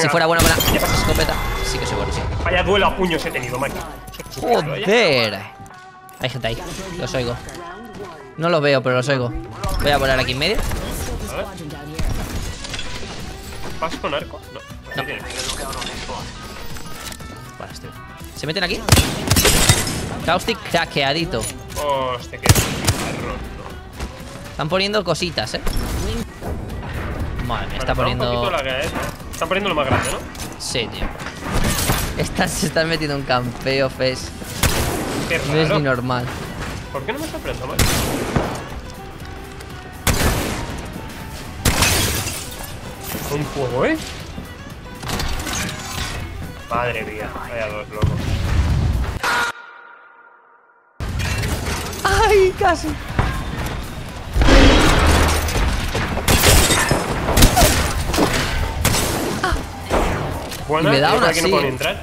Si fuera bueno con la escopeta, sí que soy bueno, sí. Vaya duelo a puños he tenido, Mike. Joder. Hay gente ahí, los oigo. No los veo, pero los oigo. Voy a volar aquí en medio. A ver. ¿Vas con arco? No. No. Vale, estoy. ¿Se meten aquí? Caustic craqueadito. Hostia, qué. Están poniendo cositas, eh. Madre mía, está poniendo. Están poniendo lo más grande, ¿no? Sí, tío. Estas se están metiendo un campeo, Fes. Qué No es ni normal. ¿Por qué no me sorprendo, Mike? Un fuego, ¿eh? Madre mía, vaya dos locos. ¡Ay, casi! Bueno, Y me da no así, eh. entrar.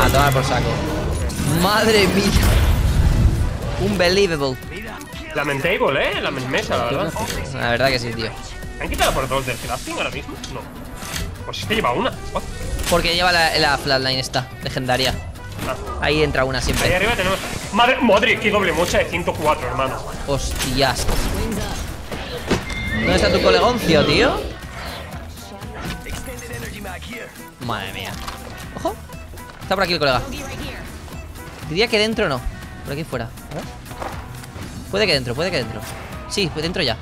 A tomar por saco. Madre mía. Unbelievable. Lamentable, ¿eh? La mesa, la verdad. La verdad que sí, tío. ¿Han quitado por todos del crafting ahora mismo? No. Pues es que lleva una. What? Porque lleva la, la flatline esta, legendaria. Ah. Ahí entra una Ahí siempre. arriba tenemos. Madre, madre, qué doble mocha de 104, hermano. Hostias. ¿Dónde está tu colegoncio, tío? Madre mía. Ojo. Está por aquí el colega. Diría que dentro no. Por aquí fuera. Ver. Puede que dentro, puede que dentro. Sí, pues dentro ya.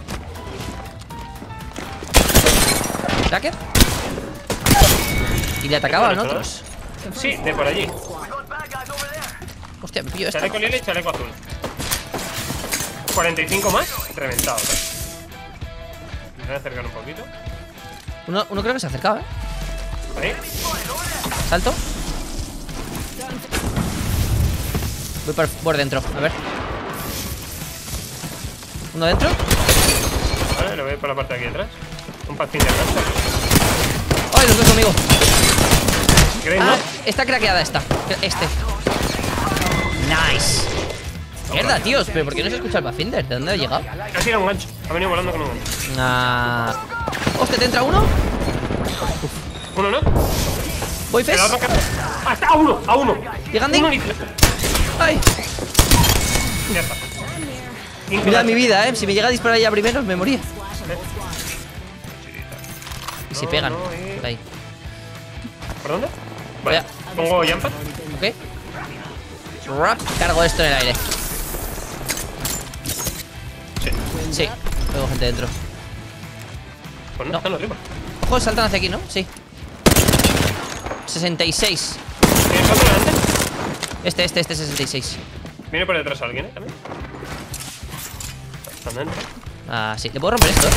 ¿Cracker? ¿Y le atacaban otros? Sí, de por allí. Hostia, me pillo esta. Chaleco lila y chaleco azul. 45 más, reventados, eh. Me voy a acercar un poquito. Uno, uno creo que se ha acercado, ¿eh? Ahí. Salto. Voy por, por dentro, a ver. ¿Uno dentro? Vale, lo voy por la parte de aquí detrás. Un patín de atrás. ¡Ay, los dos conmigo! Grey, Ah, ¿no? está craqueada esta. Este. Nice. Mierda, tíos, pero ¿por qué no se escucha el Pathfinder? ¿De dónde ha llegado? Casi era un gancho. Ha venido volando con un gancho. Ah. Hostia, ¿te entra uno? Uno, ¿no? Voy, Fes. ¡Ah, está! ¡A uno! ¡A uno! Llegando. Uno. ¡Ay! Ya está. Mira mi vida, eh. Si me llega a disparar ya primero, me moría. Y se pegan. no, eh. Por ahí. ¿Por dónde? Vale. a- Pongo jump pad. Ok. Rap. Cargo esto en el aire. Sí. Tengo gente dentro. Pues no, No. están arriba. Ojo, saltan hacia aquí, ¿no? Sí. 66. ¿Tienes otro delante? Este, este, este 66. Viene por detrás alguien, ¿eh? También. Dentro. Ah, sí. ¿Le puedo romper esto?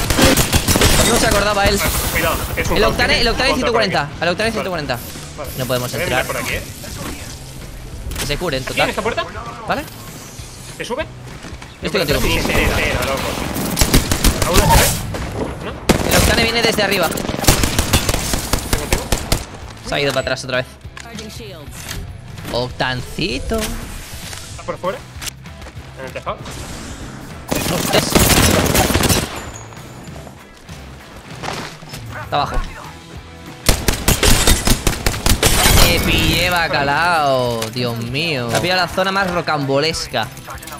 No se acordaba él. Cuidado, es un El octane, el octane contra por 140. aquí. Al octane Vale, 140. vale. No podemos entrar. por aquí, ¿eh? Que se ¿Aquí en total. esta puerta? ¿Vale? ¿Te sube? Yo estoy contigo. Ni se entera, loco. ¿No? El octane viene desde arriba. Se ha ido para atrás otra vez. Octancito. ¿Está por fuera? ¿En el tejado? Hostias. Está abajo. Me pillé bacalao, Dios mío. Me ha pillado la zona más rocambolesca.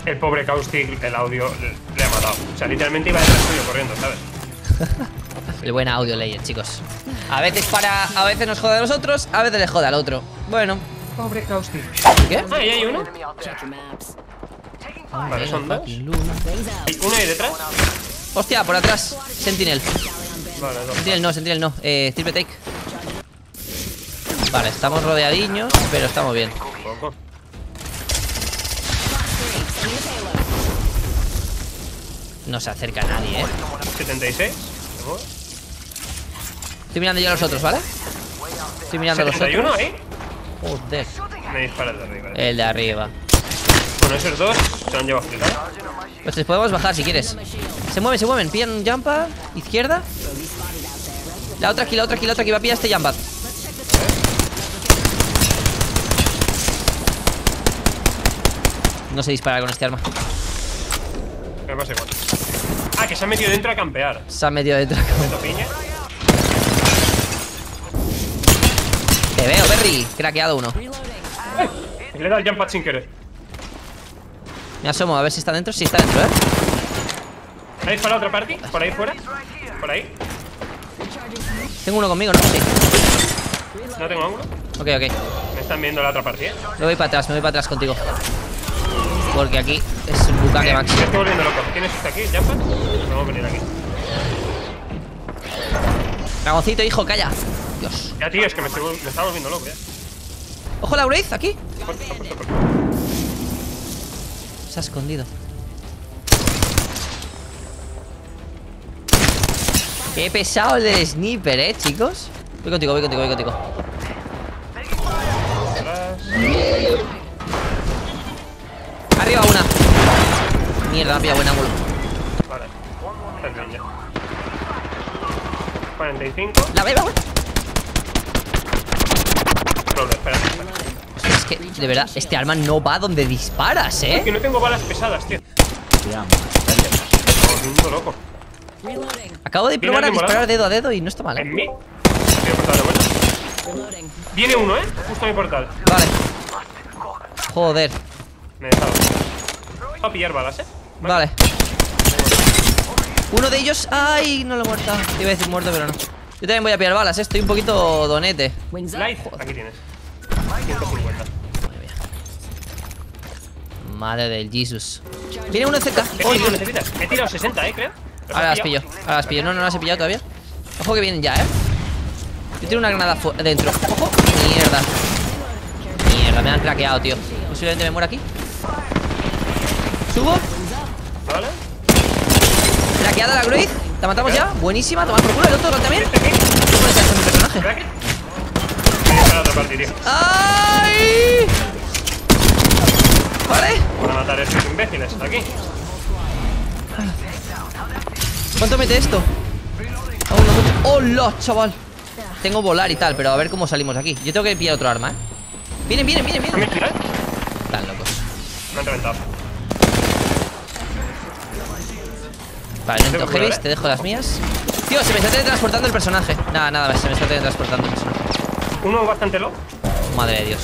El pobre Caustic, el audio, le, le ha matado. O sea, literalmente iba detrás suyo corriendo, ¿sabes? El buen audio layer, chicos. A veces para. A veces nos jode a nosotros, a veces le jode al otro. Bueno. Pobre Caustic. ¿Qué? Ah, ¿y hay uno? Vale, son dos. Fucking luna. ¿Hay uno ahí detrás? Hostia, por atrás. Sentinel. Vale, dos. Sentinel no, Sentinel no. Eh, triple take. Vale, estamos rodeadiños, pero estamos bien. No se acerca nadie, eh. 76. Estoy mirando yo a los otros, ¿vale? Estoy mirando a los 71 otros. ahí. Joder. Me dispara el de arriba. eh. El de arriba. Bueno, esos dos se han llevado flipado. Pues les podemos bajar si quieres. Se mueven, se mueven. Pillan un jumpa. Izquierda. La otra aquí, la otra aquí, la otra aquí. Va a pillar este jumpa. No sé disparar con este arma. Me pasa igual. Ah, que se ha metido dentro a campear. Se ha metido dentro a campear. Te veo, Perry. Craqueado uno. Eh, le he dado el jump sin querer. Me asomo a ver si está dentro. Si está dentro, eh. ¿Hay para otra party? ¿Por ahí fuera? ¿Por ahí? Tengo uno conmigo, ¿no? Sí. ¿No tengo uno Ok, ok. Me están viendo la otra partida. Me voy para atrás, me voy para atrás contigo. Porque aquí es un bucaque max. Me estoy volviendo loco. ¿Quién es este aquí? ¿Jump pad? Vamos a venir aquí. Dragoncito, hijo, calla. Dios. Ya, tío, es que me, estoy, me volviendo loco ya. Ojo, la Wraith, aquí. Puerta, puerta. Se ha escondido. Qué pesado el del sniper, eh, chicos. Voy contigo, voy contigo, voy contigo. Mierda, pillado buen ángulo. Vale. Está bien ya. 45. La veo. No, no, espera, espera. Es que, de verdad, este arma no va donde disparas, Es que eh. no tengo balas pesadas, tío. Amo. Volviendo loco. Acabo de ¿Viene probar a disparar dedo a dedo y no está mal, eh. En mí. Viene uno, eh. Justo a mi portal. Vale. Joder. Me he dejado. Voy a pillar balas, eh. Vale. Uno de ellos. ¡Ay! No lo he muerto. Te iba a decir muerto, pero no. Yo también voy a pillar balas, eh. Estoy un poquito donete. Aquí tienes. 150. Madre del Jesus. Viene uno cerca. ¿Qué Oh? He tirado 60, eh, creo. ¿Los Ahora las pillo. Ahora las pillo. No, no las he pillado todavía. Ojo que vienen ya, eh. Yo tengo una granada dentro. Ojo. Mierda. Mierda, me han craqueado, tío. Posiblemente me muera aquí. Subo. Vale. Craqueada la Gruiz. ¿La matamos ya? Buenísima. Toma por culo el otro también. ¿Qué pones a mi personaje? ¿Espera aquí? Voy a otra partida. ¡Ay! Vale. Matar a estos imbéciles. Aquí. ¿Cuánto mete esto? Aún no mucho. ¡Hola, chaval! Tengo volar y tal, pero a ver cómo salimos de aquí. Yo tengo que pillar otro arma, ¿eh? Vienen, vienen, vienen, ¿También vienen. Están locos. Me han reventado. Vale, no Tengo te dejo las mías. Tío, se me está teletransportando el personaje. Nada, nada, se me está teletransportando el personaje. Uno bastante low. Madre de Dios.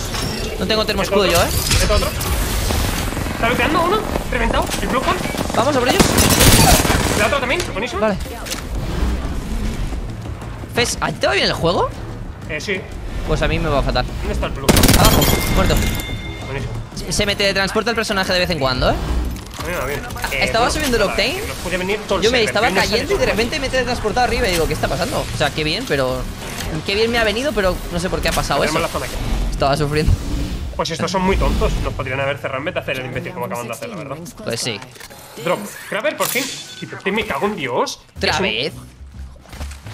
No tengo termoscudo yo, ¿eh? ¿Este otro? ¿Está bloqueando uno? ¿Reventado? ¿El blue hole? Vamos a por ellos. ¿El otro también? ¿Buenísimo? Vale. Fes, ¿a ti te va bien el juego? Eh, sí. Pues a mí me va fatal. ¿Dónde está el blue hole? Abajo, muerto. Buenísimo. Se me teletransporta el personaje de vez en cuando, ¿eh? Bien. Eh, ¿Estaba subiendo el octane? venir todo Yo me estaba cayendo y de repente me he teletransportado arriba y digo, ¿qué está pasando? O sea, qué bien, pero... Qué bien me ha venido, pero no sé por qué ha pasado eso. Estaba sufriendo. Pues estos son muy tontos. Nos podrían haber cerrado en vez de hacer el imbécil como acaban de hacer, la verdad. Pues sí. Drop. Kraber, por fin. Me cago en Dios. Otra vez.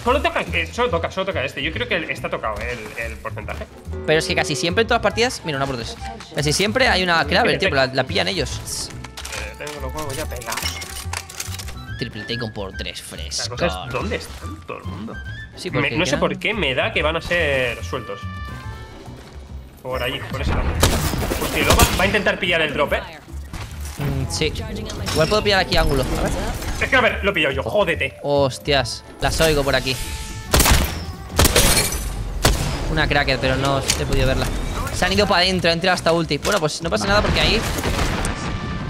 Solo toca, eh, solo toca, solo toca este. Yo creo que está tocado eh, el, el porcentaje. Pero es que casi siempre en todas partidas... Mira, una por tres. Casi siempre hay una Kraber, tío, pero la, la pillan ellos. Huevos ya pegados. Triple Taken por tres La fresco. cosa es, ¿dónde están todo el mundo? Sí, Me- porque no sé por qué me da que van a ser sueltos. Por allí, por ese lado. Pues si lo va, a intentar pillar el drop, eh. Mm, sí. Igual puedo pillar aquí ángulo. A ver. Es que a ver, lo he pillado yo, jódete. Hostias, las oigo por aquí. Una cracker, pero no he podido verla. Se han ido para adentro, he entrado hasta ulti. Bueno, pues no pasa nada porque ahí.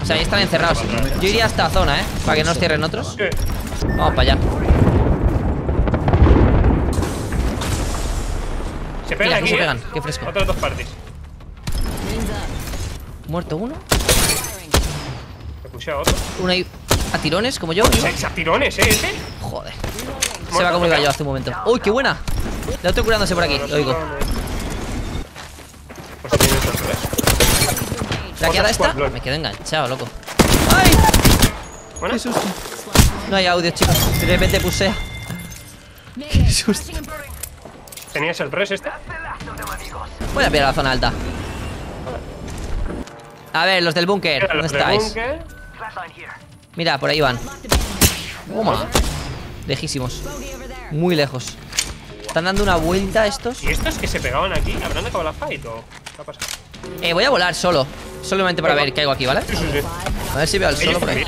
O sea, ahí están encerrados. Yo iría a esta zona, ¿eh? Para que no nos cierren otros. Eh, Vamos para allá. Se pega Mira, aquí, no se eh. pegan, qué fresco. Otras dos parties. Muerto uno. A otro. Uno ahí a tirones, como yo. A tirones, eh, ese. Joder. Se va como iba yo hace un momento. ¡Uy, qué buena! La estoy curándose por aquí, lo oigo. Pues si ¿La queda Otra esta? Me quedo enganchado, loco. ¡Ay! Bueno, ¡Qué susto! No hay audio, chicos. De repente pusea. ¡Qué susto! ¿tenías el res este? Voy a pillar la zona alta. A ver, los del búnker, ¿dónde estáis? Mira, por ahí van. Toma. Lejísimos. Muy lejos. Están dando una vuelta estos. ¿Y estos que se pegaban aquí? ¿Habrán acabado la fight o qué ha pasado? Eh, voy a volar solo. Solamente para ver qué hay aquí, ¿vale? Sí, sí, sí. A ver si veo al solo por ahí.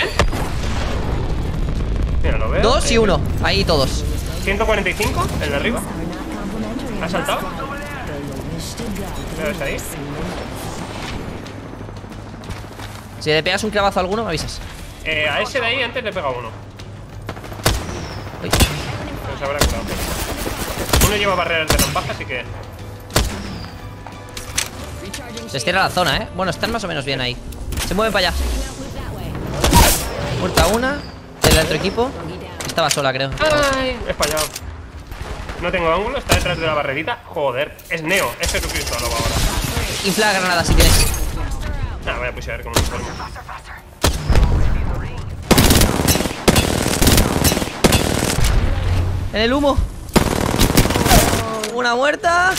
Mira, lo veo. Dos y Eh, uno. Ahí todos. 145, el de arriba. ¿Ha saltado? ¿Me ves ahí? Si le pegas un clavazo a alguno, me avisas. Eh, a ese de ahí antes le pega uno. Uy. Pero se habrá curado. Uno lleva barreras de rampaje, así que. Se estira la zona, ¿eh? Bueno, están más o menos bien ahí. Se mueven para allá. Muerta una. Del otro equipo. Estaba sola, creo. ¡Ay! He fallado. No tengo ángulo, está detrás de la barrerita. Joder, es Neo, es Jesucristo lobo ahora. Infla la granada si tienes. Nah, voy a pushear como un enfermo. En el humo. Una muerta.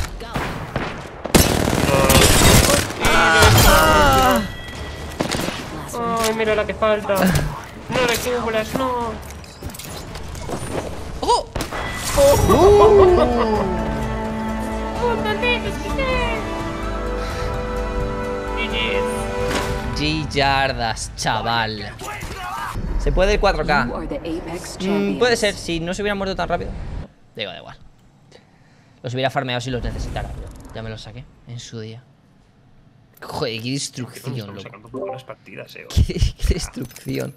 Ah. Ay, mira la que falta. No le cubras, no. ¡Ojo! G yardas, chaval. Se puede ir 4K. Mm, puede ser, si no se hubieran muerto tan rápido. Digo, da igual. Los hubiera farmeado si los necesitara, ya me los saqué en su día. Joder, qué destrucción, loco. sacando partidas, eh. Qué, qué destrucción.